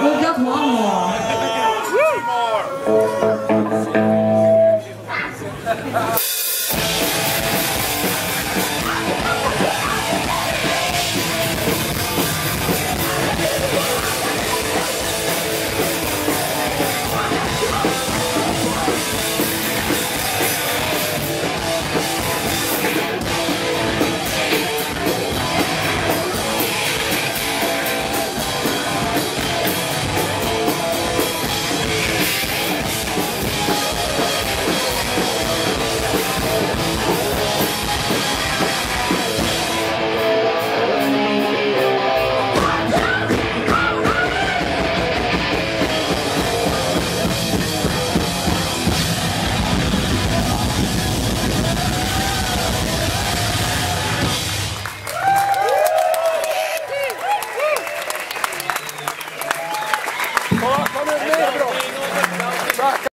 We've got one more. Woo!